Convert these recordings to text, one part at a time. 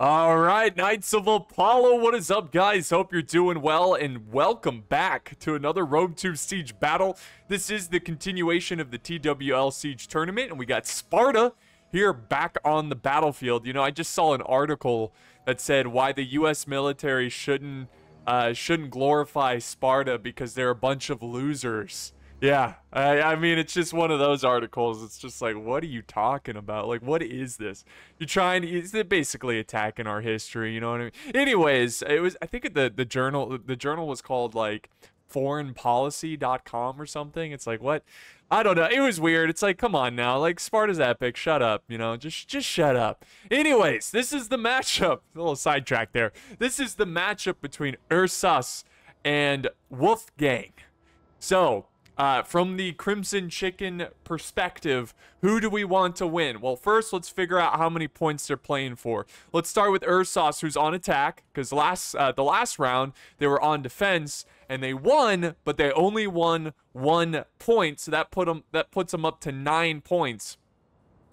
All right, Knights of Apollo, what is up, guys? Hope you're doing well, and welcome back to another Rome 2 Siege battle. This is the continuation of the TWL Siege tournament, and we got Sparta here back on the battlefield. You know, I just saw an article that said why the U.S. military shouldn't uh, shouldn't glorify Sparta because they're a bunch of losers. Yeah, I, I mean, it's just one of those articles. It's just like, what are you talking about? Like, what is this? You're trying to, it's basically attacking our history, you know what I mean? Anyways, it was, I think the, the journal, the journal was called like foreignpolicy.com or something. It's like, what? I don't know. It was weird. It's like, come on now. Like, Sparta's epic. Shut up. You know, just just shut up. Anyways, this is the matchup. A little sidetrack there. This is the matchup between Ursas and Wolfgang. So, uh, from the Crimson Chicken perspective, who do we want to win? Well, first, let's figure out how many points they're playing for. Let's start with Ursas, who's on attack, because last uh, the last round they were on defense and they won, but they only won one point, so that put them that puts them up to nine points.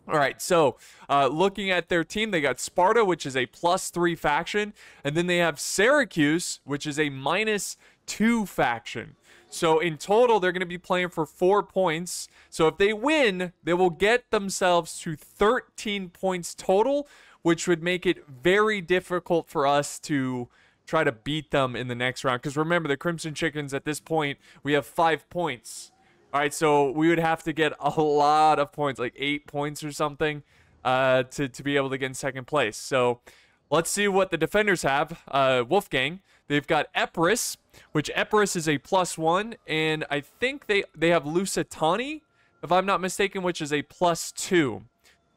All right, so uh, looking at their team, they got Sparta, which is a plus three faction, and then they have Syracuse, which is a minus two faction. So in total, they're going to be playing for four points. So if they win, they will get themselves to 13 points total, which would make it very difficult for us to try to beat them in the next round. Because remember, the Crimson Chickens at this point, we have five points. All right, so we would have to get a lot of points, like eight points or something, uh, to, to be able to get in second place. So let's see what the defenders have. Uh, Wolfgang, they've got Epirus, which Epirus is a plus one, and I think they, they have Lusitani, if I'm not mistaken, which is a plus two.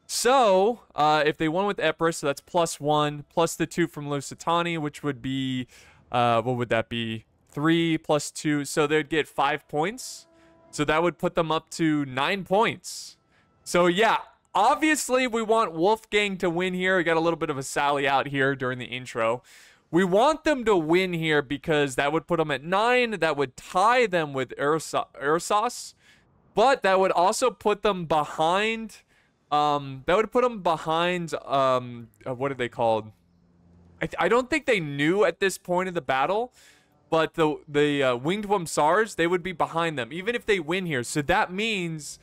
So, uh, if they won with Epirus, so that's plus one, plus the two from Lusitani, which would be, uh, what would that be? Three plus two, so they'd get five points. So that would put them up to nine points. So yeah, obviously we want Wolfgang to win here. We got a little bit of a sally out here during the intro. We want them to win here because that would put them at nine. That would tie them with Ursas. But that would also put them behind. Um, that would put them behind. Um, uh, what are they called? I, I don't think they knew at this point of the battle. But the the uh, Winged Wamsars, they would be behind them, even if they win here. So that means,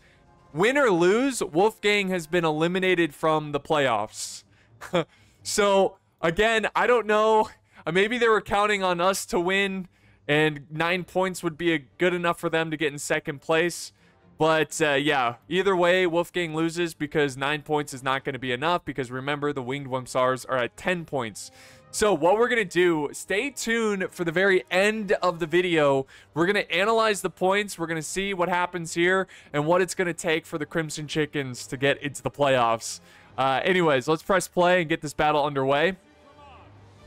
win or lose, Wolfgang has been eliminated from the playoffs. so Again, I don't know. Uh, maybe they were counting on us to win, and nine points would be good enough for them to get in second place. But uh, yeah, either way, Wolfgang loses because nine points is not going to be enough. Because remember, the Winged Wamsars are at 10 points. So what we're going to do, stay tuned for the very end of the video. We're going to analyze the points. We're going to see what happens here and what it's going to take for the Crimson Chickens to get into the playoffs. Uh, anyways, let's press play and get this battle underway.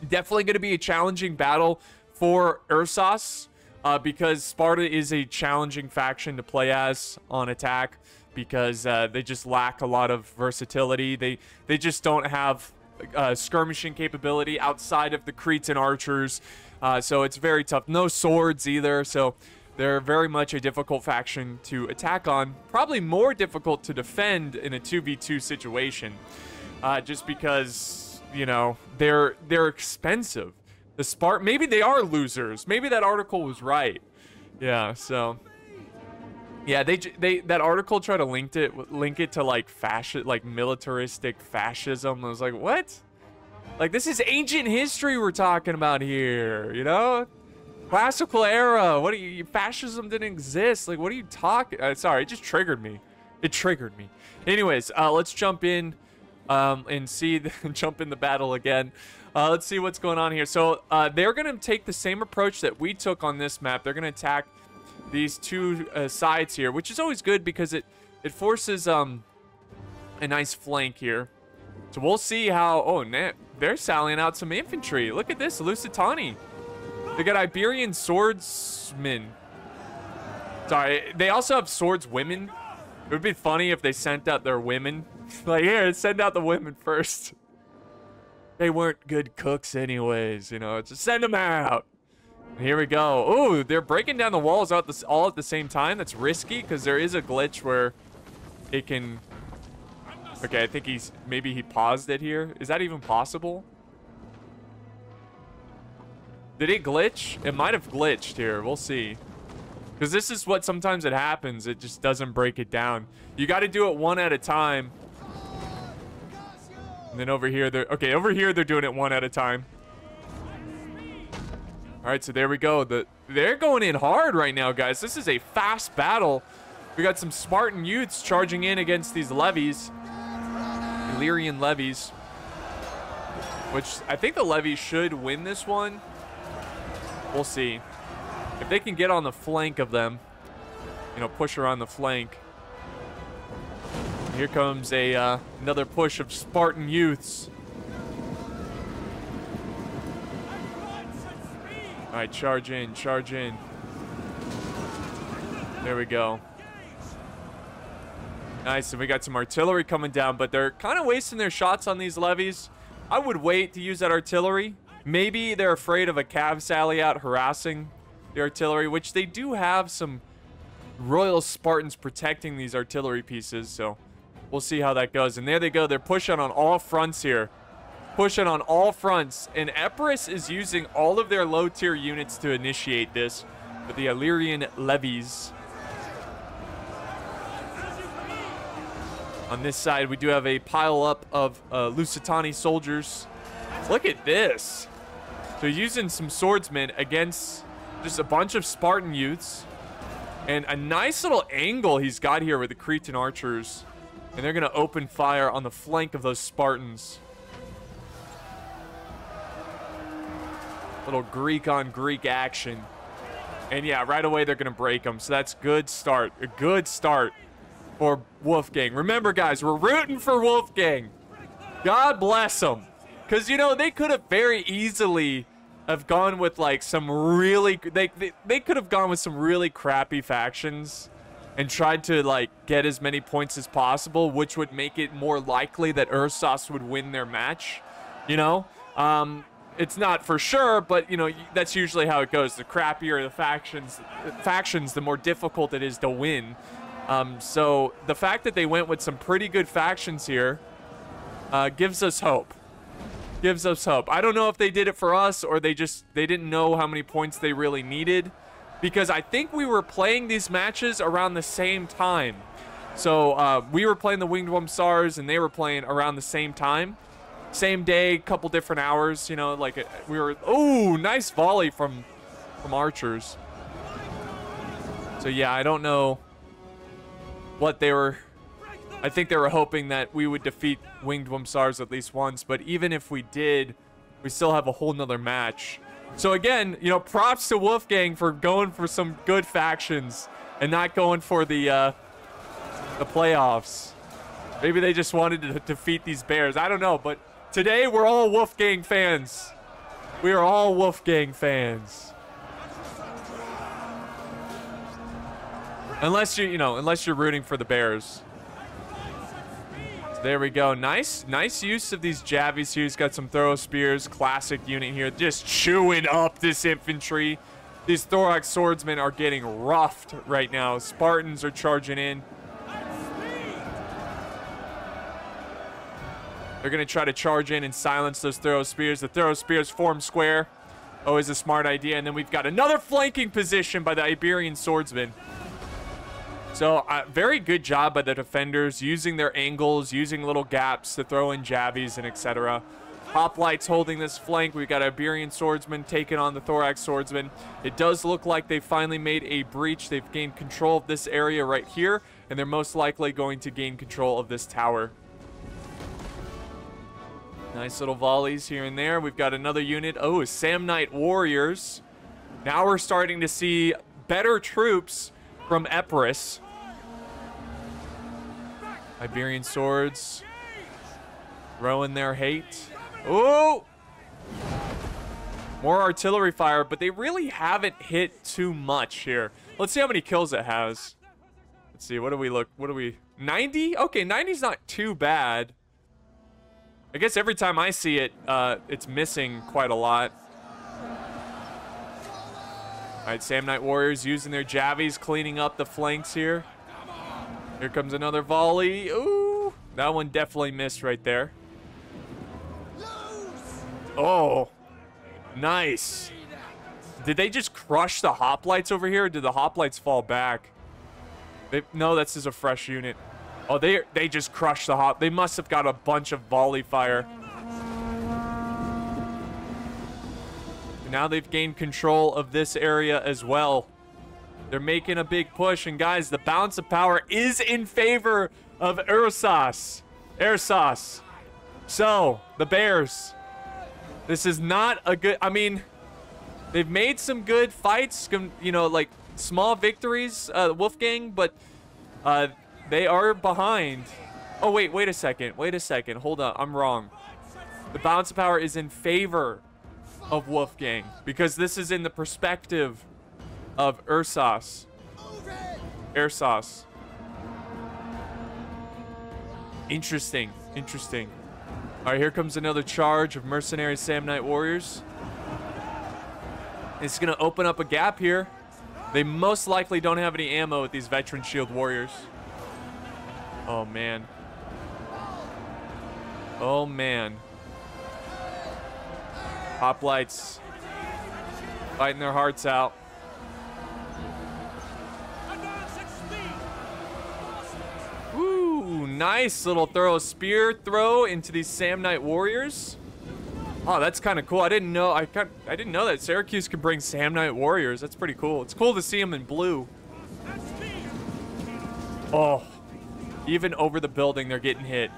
Definitely going to be a challenging battle for Ursas uh, because Sparta is a challenging faction to play as on attack because uh, they just lack a lot of versatility. They they just don't have uh, skirmishing capability outside of the Cretan archers, uh, so it's very tough. No swords either, so they're very much a difficult faction to attack on. Probably more difficult to defend in a 2v2 situation, uh, just because you know, they're they're expensive. The Spart maybe they are losers. Maybe that article was right. Yeah, so yeah, they they that article tried to link it link it to like fascist like militaristic fascism. I was like, "What?" Like this is ancient history we're talking about here, you know? Classical era. What are you fascism didn't exist. Like what are you talking? Uh, sorry, it just triggered me. It triggered me. Anyways, uh, let's jump in um, and see the, jump in the battle again. Uh, let's see what's going on here. So uh, they're going to take the same approach that we took on this map. They're going to attack these two uh, sides here, which is always good because it it forces um a nice flank here. So we'll see how. Oh, they're sallying out some infantry. Look at this, Lusitani. They got Iberian swordsmen. Sorry, they also have swordswomen. It would be funny if they sent out their women like, here, send out the women first. They weren't good cooks anyways, you know. Just send them out. Here we go. Oh, they're breaking down the walls the, all at the same time. That's risky because there is a glitch where it can... Okay, I think he's... Maybe he paused it here. Is that even possible? Did it glitch? It might have glitched here. We'll see. Because this is what sometimes it happens. It just doesn't break it down. You got to do it one at a time. And then over here, they're... Okay, over here, they're doing it one at a time. All right, so there we go. The They're going in hard right now, guys. This is a fast battle. We got some Spartan youths charging in against these levies. Illyrian levies. Which I think the levies should win this one. We'll see. If they can get on the flank of them, you know, push around the flank. Here comes a uh, another push of Spartan youths. All right, charge in, charge in. There we go. Nice, and we got some artillery coming down, but they're kind of wasting their shots on these levies. I would wait to use that artillery. Maybe they're afraid of a cav sally out harassing the artillery, which they do have some Royal Spartans protecting these artillery pieces, so we'll see how that goes. And there they go. They're pushing on all fronts here. Pushing on all fronts. And Epirus is using all of their low-tier units to initiate this with the Illyrian levies. On this side, we do have a pile up of uh, Lusitani soldiers. Look at this. So using some swordsmen against just a bunch of Spartan youths. And a nice little angle he's got here with the Cretan archers. And they're going to open fire on the flank of those Spartans. Little Greek on Greek action. And yeah, right away they're going to break them. So that's good start. A good start for Wolfgang. Remember, guys, we're rooting for Wolfgang. God bless them. Because, you know, they could have very easily have gone with, like, some really... They, they, they could have gone with some really crappy factions and tried to, like, get as many points as possible, which would make it more likely that Ursas would win their match, you know? Um, it's not for sure, but, you know, that's usually how it goes. The crappier the factions, factions, the more difficult it is to win. Um, so the fact that they went with some pretty good factions here uh, gives us hope. Gives us hope. I don't know if they did it for us or they just they didn't know how many points they really needed because I think we were playing these matches around the same time. So uh, we were playing the Winged Wamsars and they were playing around the same time. Same day, couple different hours, you know, like uh, we were, oh, nice volley from, from archers. So yeah, I don't know what they were... I think they were hoping that we would defeat Winged Wamsars at least once, but even if we did, we still have a whole nother match. So again, you know, props to Wolfgang for going for some good factions and not going for the, uh, the playoffs. Maybe they just wanted to defeat these bears. I don't know, but today we're all Wolfgang fans. We are all Wolfgang fans. Unless you, you know, unless you're rooting for the Bears. There we go. Nice, nice use of these Javies here. He's got some throw spears. Classic unit here. Just chewing up this infantry. These thorax swordsmen are getting roughed right now. Spartans are charging in. They're going to try to charge in and silence those throw spears. The throw spears form square. Always a smart idea. And then we've got another flanking position by the Iberian swordsman. So uh, very good job by the defenders using their angles, using little gaps to throw in javies and etc. Hoplites holding this flank. We've got Iberian swordsman taking on the thorax swordsman. It does look like they finally made a breach. They've gained control of this area right here, and they're most likely going to gain control of this tower. Nice little volleys here and there. We've got another unit. Oh, Samnite Warriors. Now we're starting to see better troops from Epirus. Iberian swords. Throwing their hate. Oh! More artillery fire, but they really haven't hit too much here. Let's see how many kills it has. Let's see, what do we look, what do we, 90? Okay, 90's not too bad. I guess every time I see it, uh, it's missing quite a lot. All right, Samnite Warriors using their Javies, cleaning up the flanks here. Here comes another volley. Ooh, that one definitely missed right there. Oh, nice. Did they just crush the hoplites over here, did the hoplites fall back? They, no, this is a fresh unit. Oh, they they just crushed the hop. They must have got a bunch of volley fire. Now they've gained control of this area as well. They're making a big push. And guys, the balance of power is in favor of Ursas. Ersas. So, the Bears. This is not a good... I mean, they've made some good fights. You know, like small victories, uh, Wolfgang. But uh, they are behind. Oh, wait. Wait a second. Wait a second. Hold on. I'm wrong. The balance of power is in favor of Wolfgang because this is in the perspective of Ursas. Ersas. Interesting. Interesting. All right, here comes another charge of mercenary Samnite warriors. It's going to open up a gap here. They most likely don't have any ammo with these veteran shield warriors. Oh, man. Oh, man. Hoplites fighting their hearts out. Nice little throw spear throw into these Samnite warriors. Oh, that's kind of cool. I didn't know. I I didn't know that Syracuse could bring Samnite warriors. That's pretty cool. It's cool to see them in blue. Oh, even over the building, they're getting hit.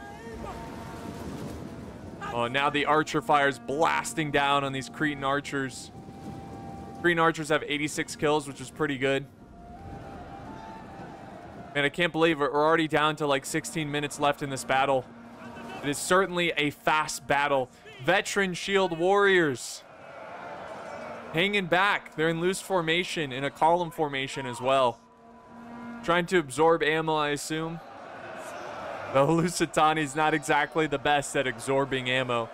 Oh, now the archer fire's blasting down on these Cretan archers. Cretan archers have 86 kills, which is pretty good. Man, I can't believe it. We're already down to like 16 minutes left in this battle. It is certainly a fast battle. Veteran shield warriors. Hanging back. They're in loose formation, in a column formation as well. Trying to absorb ammo, I assume. Though Lusitani's not exactly the best at absorbing ammo.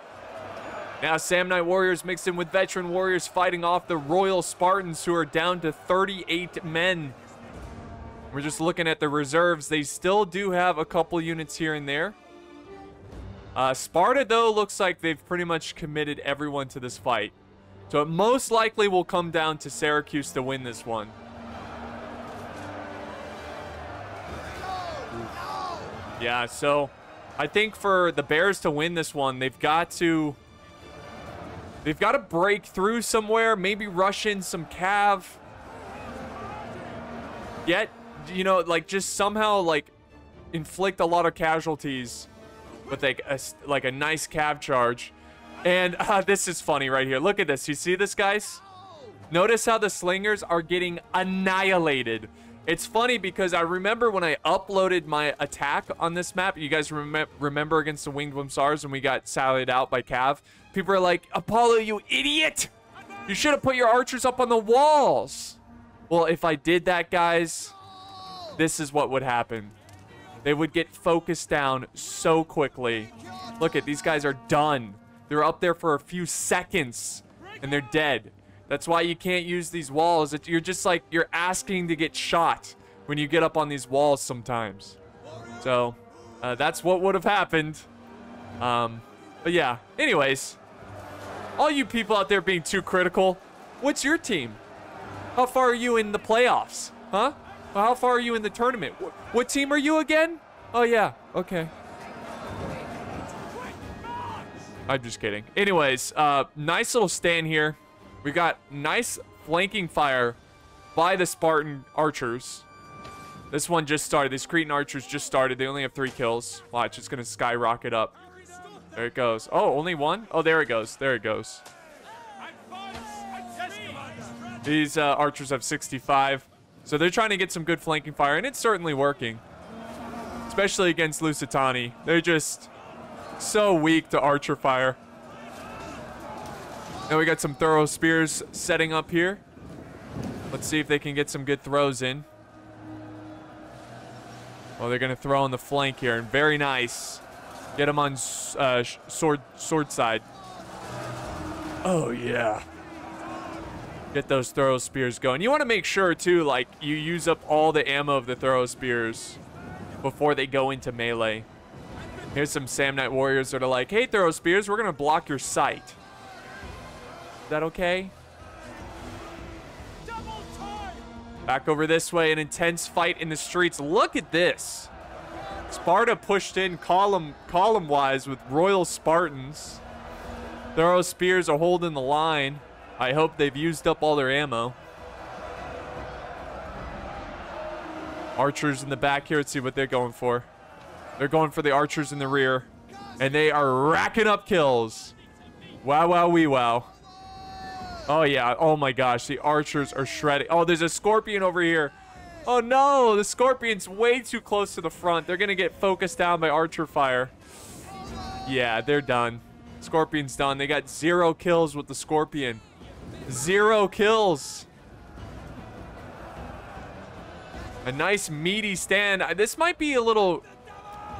Now Samnite Warriors mixed in with Veteran Warriors fighting off the Royal Spartans who are down to 38 men. We're just looking at the reserves. They still do have a couple units here and there. Uh, Sparta, though, looks like they've pretty much committed everyone to this fight. So it most likely will come down to Syracuse to win this one. Yeah, so I think for the Bears to win this one, they've got to they've got to break through somewhere, maybe rush in some cav. Get, you know, like just somehow like inflict a lot of casualties with like a, like a nice cav charge. And uh, this is funny right here. Look at this. You see this, guys? Notice how the slingers are getting annihilated. It's funny because I remember when I uploaded my attack on this map, you guys rem remember against the Winged Wimsars when we got sallied out by Cav? People are like, Apollo, you idiot! You should have put your archers up on the walls! Well, if I did that, guys, this is what would happen. They would get focused down so quickly. Look at these guys are done. They're up there for a few seconds, and they're dead. That's why you can't use these walls. You're just like, you're asking to get shot when you get up on these walls sometimes. So, uh, that's what would have happened. Um, but yeah, anyways. All you people out there being too critical, what's your team? How far are you in the playoffs? Huh? How far are you in the tournament? What team are you again? Oh, yeah. Okay. I'm just kidding. Anyways, uh, nice little stand here. We got nice flanking fire by the Spartan archers. This one just started. These Cretan archers just started. They only have three kills. Watch, it's going to skyrocket up. There it goes. Oh, only one? Oh, there it goes. There it goes. These uh, archers have 65. So they're trying to get some good flanking fire, and it's certainly working. Especially against Lusitani. They're just so weak to archer fire. Now we got some thureos spears setting up here. Let's see if they can get some good throws in. Well, they're going to throw on the flank here. And very nice. Get them on uh, sword, sword side. Oh, yeah. Get those throw spears going. You want to make sure, too, like, you use up all the ammo of the throw spears before they go into melee. Here's some Samnite warriors that are like, hey, throw spears, we're going to block your sight Is that okay? Back over this way, an intense fight in the streets. Look at this. Sparta pushed in column column wise with Royal Spartans. Thureos spears are holding the line. I hope they've used up all their ammo. Archers in the back here. Let's see what they're going for. They're going for the archers in the rear. And they are racking up kills. Wow, wow, wee wow. Oh, yeah. Oh, my gosh. The archers are shredding. Oh, there's a scorpion over here. Oh, no. The scorpion's way too close to the front. They're going to get focused down by archer fire. Yeah, they're done. Scorpion's done. They got zero kills with the scorpion. Zero kills. A nice meaty stand. This might be a little,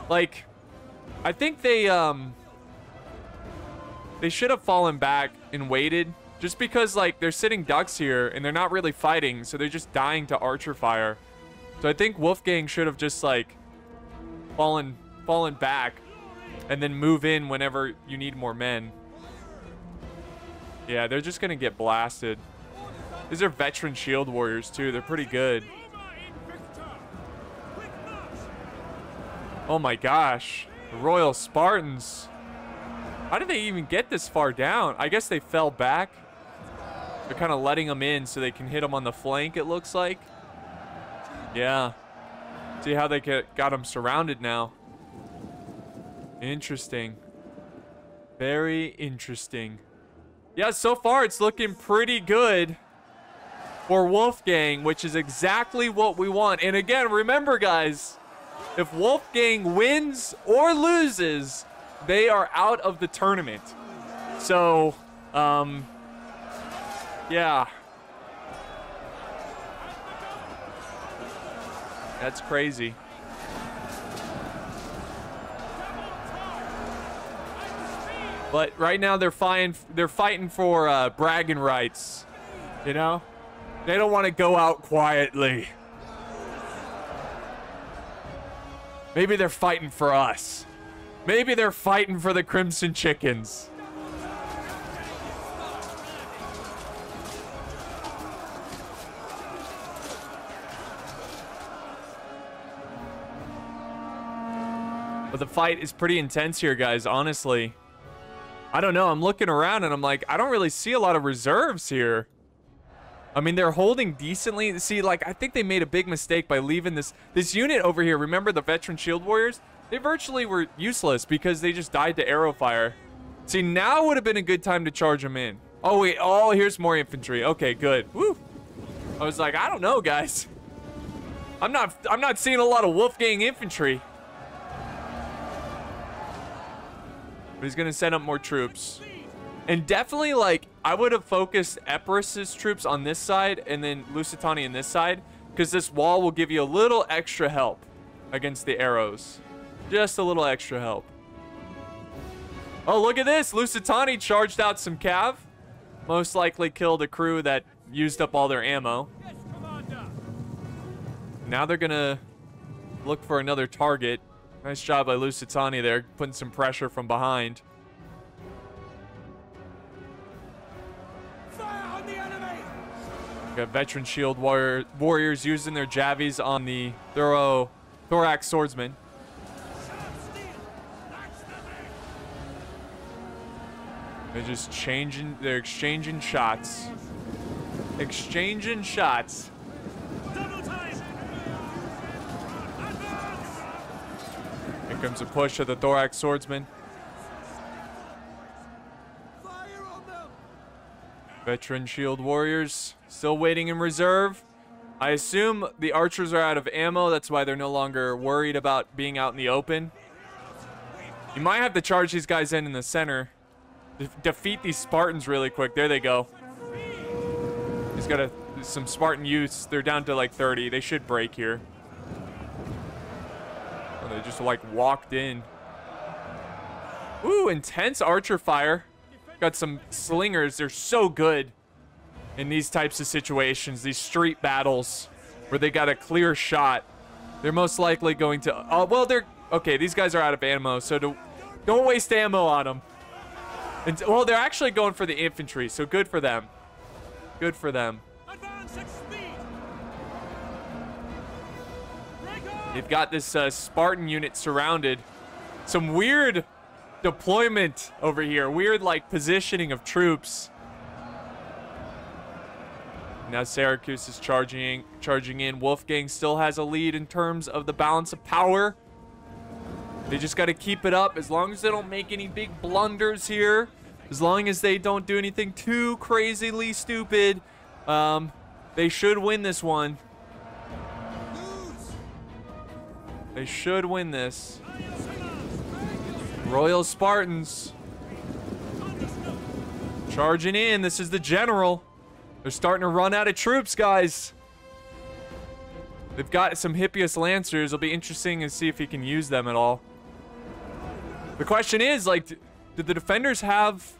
like, I think they, um, they should have fallen back and waited. Just because, like, they're sitting ducks here and they're not really fighting, so they're just dying to archer fire. So I think Wolfgang should have just, like, fallen, fallen back and then move in whenever you need more men. Yeah, they're just going to get blasted. These are veteran shield warriors, too. They're pretty good. Oh my gosh. Royal Spartans. How did they even get this far down? I guess they fell back. They're kind of letting them in so they can hit them on the flank, it looks like. Yeah. See how they get, got them surrounded now. Interesting. Very interesting. Yeah, so far it's looking pretty good for Wolfgang, which is exactly what we want. And again, remember, guys, if Wolfgang wins or loses, they are out of the tournament. So, um, yeah. That's crazy. But right now they're fighting. They're fighting for uh, bragging rights. You know, they don't want to go out quietly. Maybe they're fighting for us. Maybe they're fighting for the Crimson Chickens. But the fight is pretty intense here, guys, honestly. I don't know. I'm looking around and I'm like, I don't really see a lot of reserves here. I mean, they're holding decently. See, like, I think they made a big mistake by leaving this this unit over here. Remember the veteran shield warriors? They virtually were useless because they just died to arrow fire. See, now would have been a good time to charge them in. Oh, wait. Oh, here's more infantry. Okay, good. Woo. I was like, I don't know, guys. I'm not I'm not seeing a lot of Wolfgang infantry. But he's going to send up more troops. And definitely, like, I would have focused Epirus's troops on this side and then Lusitani on this side. Because this wall will give you a little extra help against the arrows. Just a little extra help. Oh, look at this. Lusitani charged out some cav. Most likely killed a crew that used up all their ammo. Now they're going to look for another target. Nice job by Lusitani there, putting some pressure from behind. Got veteran shield warrior, warriors using their javies on the thorough thorax swordsman. They're just changing, they're exchanging shots. Exchanging shots. Comes a push of the Thorax Swordsman. Veteran Shield Warriors still waiting in reserve. I assume the archers are out of ammo. That's why they're no longer worried about being out in the open. You might have to charge these guys in in the center. De defeat these Spartans really quick. There they go. He's got a, some Spartan youths. They're down to like 30. They should break here. They just like walked in. Ooh, intense archer fire. Got some slingers. They're so good in these types of situations, these street battles where they got a clear shot. They're most likely going to... Oh, well, they're... Okay, these guys are out of ammo, so do, don't waste ammo on them. And, well, they're actually going for the infantry, so good for them. Good for them. They've got this uh, Spartan unit surrounded. Some weird deployment over here. Weird, like, positioning of troops. Now Syracuse is charging, charging in. Wolfgang still has a lead in terms of the balance of power. They just got to keep it up as long as they don't make any big blunders here. As long as they don't do anything too crazily stupid, um, they should win this one. They should win this. Royal Spartans. Charging in. This is the general. They're starting to run out of troops, guys. They've got some Hippias Lancers. It'll be interesting to see if he can use them at all. The question is, like, did the defenders have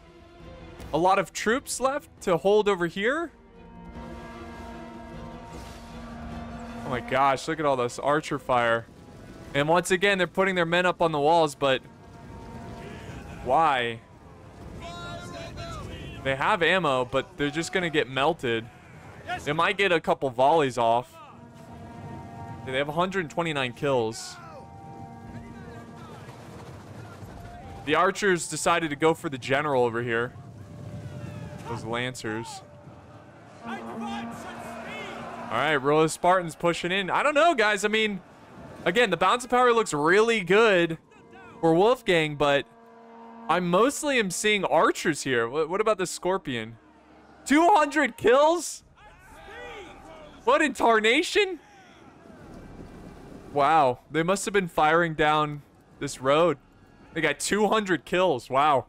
a lot of troops left to hold over here? Oh my gosh, look at all this archer fire. And once again, they're putting their men up on the walls, but why? They have ammo, but they're just going to get melted. They might get a couple volleys off. They have 129 kills. The archers decided to go for the general over here. Those lancers. All right, Royal Spartans pushing in. I don't know, guys. I mean, again, the bounce of power looks really good for Wolfgang, but I mostly am seeing archers here. What, what about the Scorpion? 200 kills? What in tarnation? Wow, they must have been firing down this road. They got 200 kills. Wow.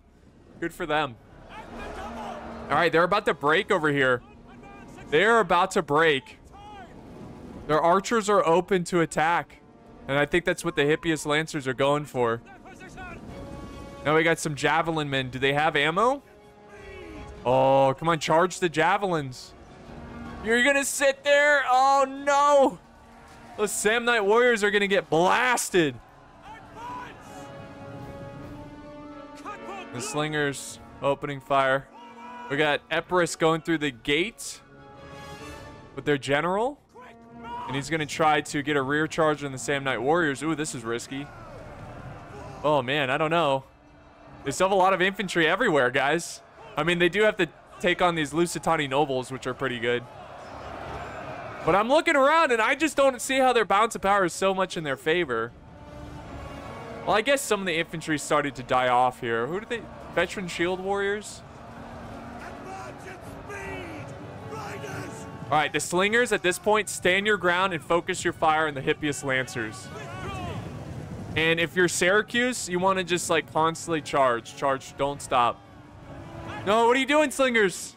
Good for them. All right, they're about to break over here. They're about to break. Their archers are open to attack. And I think that's what the Hippias Lancers are going for. Now we got some Javelin men. Do they have ammo? Oh, come on, charge the Javelins. You're gonna sit there? Oh, no. Those Samnite Warriors are gonna get blasted. The Slingers opening fire. We got Epirus going through the gate with their general. And he's going to try to get a rear charge on the Samnite Warriors. Ooh, this is risky. Oh, man, I don't know. They still have a lot of infantry everywhere, guys. I mean, they do have to take on these Lusitani nobles, which are pretty good. But I'm looking around, and I just don't see how their bounce of power is so much in their favor. Well, I guess some of the infantry started to die off here. Who did they... Veteran shield warriors? All right, the slingers at this point, stand your ground and focus your fire on the Hippias Lancers. And if you're Syracuse, you want to just like constantly charge. Charge, don't stop. No, what are you doing, slingers?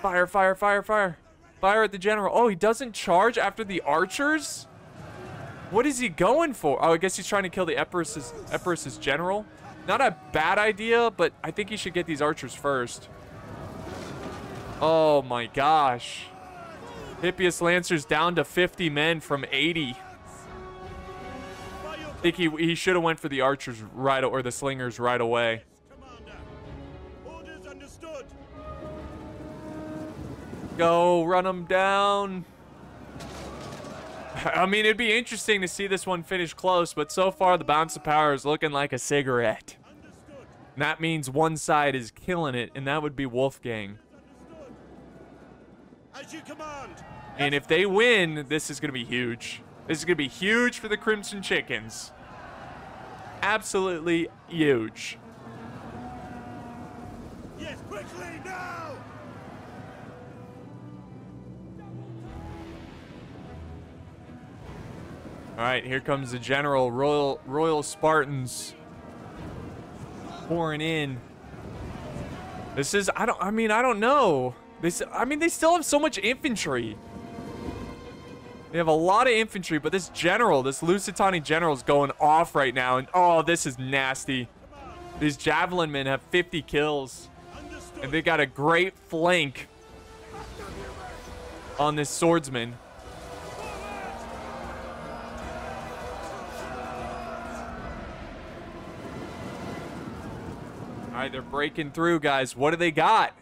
Fire, fire, fire, fire. Fire at the general. Oh, he doesn't charge after the archers? What is he going for? Oh, I guess he's trying to kill the Epirus's, Epirus's general. Not a bad idea, but I think he should get these archers first. Oh my gosh. Hippias Lancers down to 50 men from 80. I think he, he should have went for the archers right or the slingers right away. Go, run them down. I mean, it'd be interesting to see this one finish close, but so far the bounce of power is looking like a cigarette. And that means one side is killing it, and that would be Wolfgang. And if they win, this is going to be huge. This is going to be huge for the Crimson Chickens. Absolutely huge. Yes, quickly, now! All right, here comes the general. Royal Royal Spartans pouring in. This is I don't I mean I don't know. This I mean they still have so much infantry. They have a lot of infantry, but this general, this Lusitani general is going off right now. And oh, this is nasty. These javelin men have 50 kills. And they got a great flank on this swordsman. All right, they're breaking through, guys. What do they got?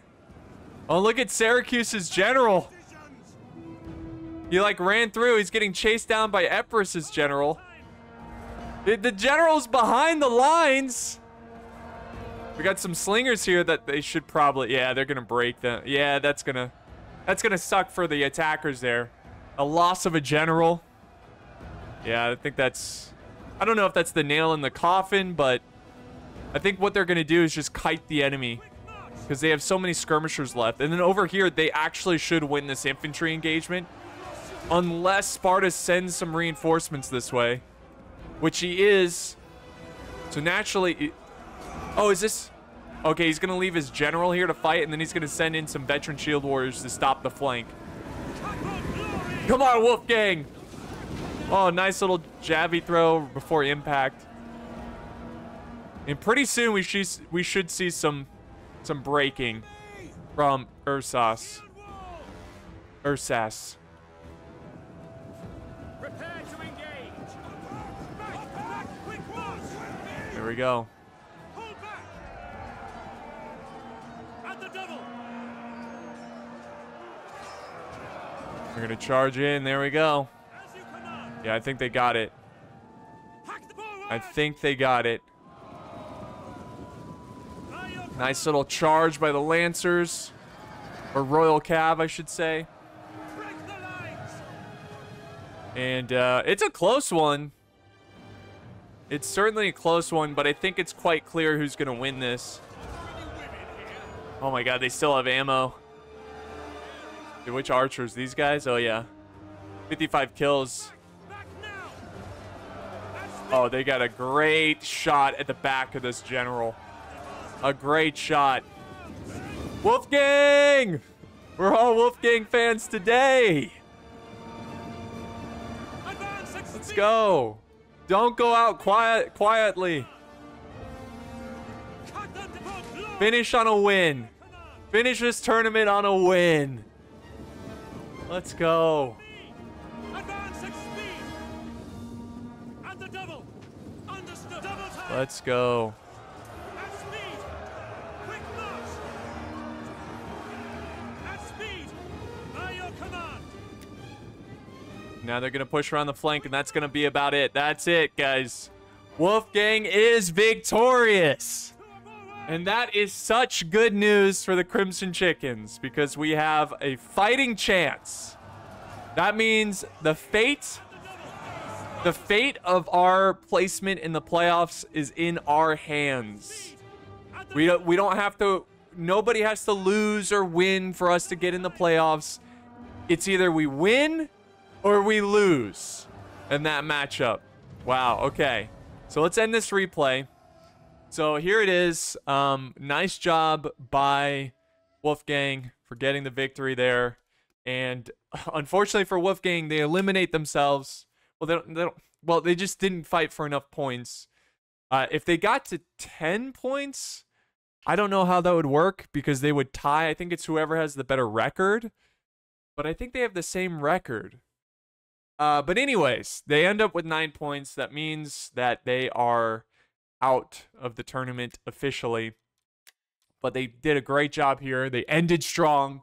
Oh, look at Syracuse's general. He like ran through. He's getting chased down by Epirus's general. The, the general's behind the lines. We got some slingers here that they should probably, yeah, they're gonna break them. Yeah, that's gonna, that's gonna suck for the attackers there. A loss of a general. Yeah, I think that's, I don't know if that's the nail in the coffin, but I think what they're gonna do is just kite the enemy because they have so many skirmishers left. And then over here, they actually should win this infantry engagement unless Sparta sends some reinforcements this way, which he is. So naturally, Oh, is this... Okay, he's going to leave his general here to fight, and then he's going to send in some veteran shield warriors to stop the flank. Come on, Wolfgang! Oh, nice little jabby throw before impact. And pretty soon we should we should see some some breaking from Ursas. Ursas. There we go. They're going to charge in. There we go. Yeah, I think they got it. I think they got it. Nice little charge by the Lancers. Or Royal Cav, I should say. And uh, it's a close one. It's certainly a close one, but I think it's quite clear who's going to win this. Oh my god, they still have ammo. Dude, which archers? These guys? Oh, yeah. 55 kills. Oh, they got a great shot at the back of this general. A great shot. Wolfgang! We're all Wolfgang fans today. Let's go. Don't go out quiet quietly. Finish on a win. Finish this tournament on a win. Let's go. Let's go. Now they're going to push around the flank, and that's going to be about it. That's it, guys. Wolfgang is victorious. And that is such good news for the Crimson Chickens because we have a fighting chance. That means the fate the fate of our placement in the playoffs is in our hands. We don't we don't have to nobody has to lose or win for us to get in the playoffs. It's either we win or we lose in that matchup. Wow, okay. So let's end this replay. So here it is. Um, nice job by Wolfgang for getting the victory there. And unfortunately for Wolfgang, they eliminate themselves. Well, they don't, they don't well, they just didn't fight for enough points. Uh, if they got to 10 points, I don't know how that would work because they would tie. I think it's whoever has the better record. But I think they have the same record. Uh, but anyways, they end up with nine points. That means that they are out of the tournament officially. But they did a great job here. They ended strong,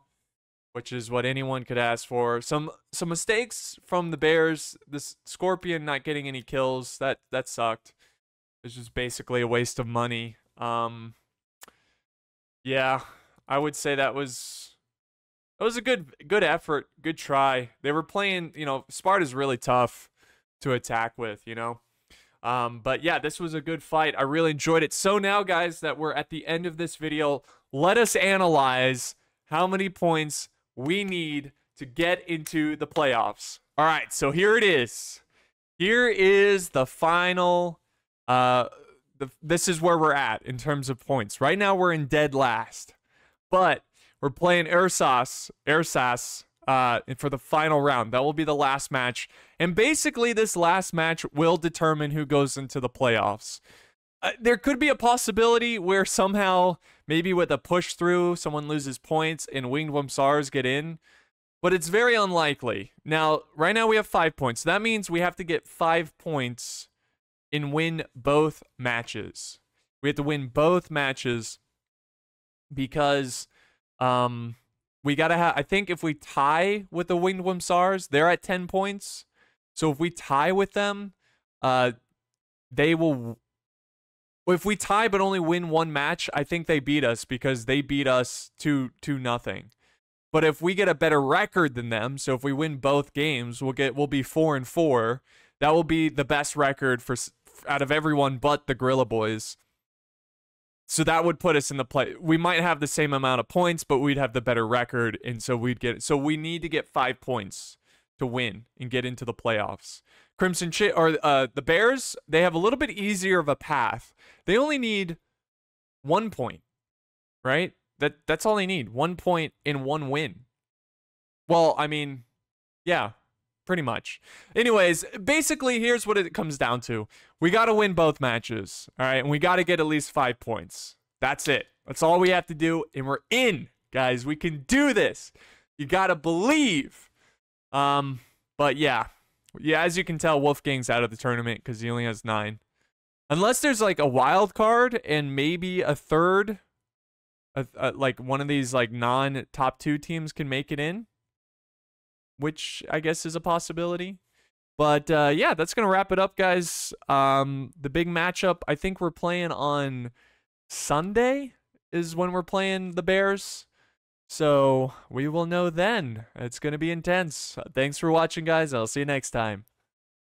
which is what anyone could ask for. Some some mistakes from the Bears. This Scorpion not getting any kills. That that sucked. It's just basically a waste of money. Um Yeah, I would say that was that was a good good effort, good try. They were playing, you know, Sparta's really tough to attack with, you know. Um, but yeah, this was a good fight. I really enjoyed it. So now, guys, that we're at the end of this video, let us analyze how many points we need to get into the playoffs. All right, so here it is. Here is the final. Uh, the, this is where we're at in terms of points. Right now, we're in dead last, but we're playing Ersas, Ersas uh, for the final round. That will be the last match. And basically, this last match will determine who goes into the playoffs. Uh, there could be a possibility where somehow, maybe with a push through, someone loses points and Winged Wamsars get in. But it's very unlikely. Now, right now we have five points. That means we have to get five points and win both matches. We have to win both matches because um, we gotta have. I think if we tie with the Winged Hussars, they're at ten points. So if we tie with them, uh, they will. If we tie but only win one match, I think they beat us because they beat us to to nothing. But if we get a better record than them, so if we win both games, we'll get we'll be four and four. That will be the best record for out of everyone but the Gorilla Boys. So that would put us in the play. We might have the same amount of points, but we'd have the better record, and so we'd get. So we need to get five points to win and get into the playoffs. Crimson Chi or uh, the Bears, they have a little bit easier of a path. They only need one point, right? That that's all they need. One point in one win. Well, I mean, yeah, pretty much. Anyways, basically, here's what it comes down to. We got to win both matches, all right? And we got to get at least five points. That's it. That's all we have to do. And we're in, guys. We can do this. You got to believe. Um, but yeah. Yeah, as you can tell, Wolf Gang's out of the tournament because he only has nine. Unless there's like a wild card and maybe a third, a, a, like one of these like non top two teams can make it in which I guess is a possibility. But uh, yeah, that's gonna wrap it up, guys. Um, the big matchup. I think we're playing on Sunday. Is when we're playing the Bears. So we will know then. It's gonna be intense. Thanks for watching, guys. I'll see you next time.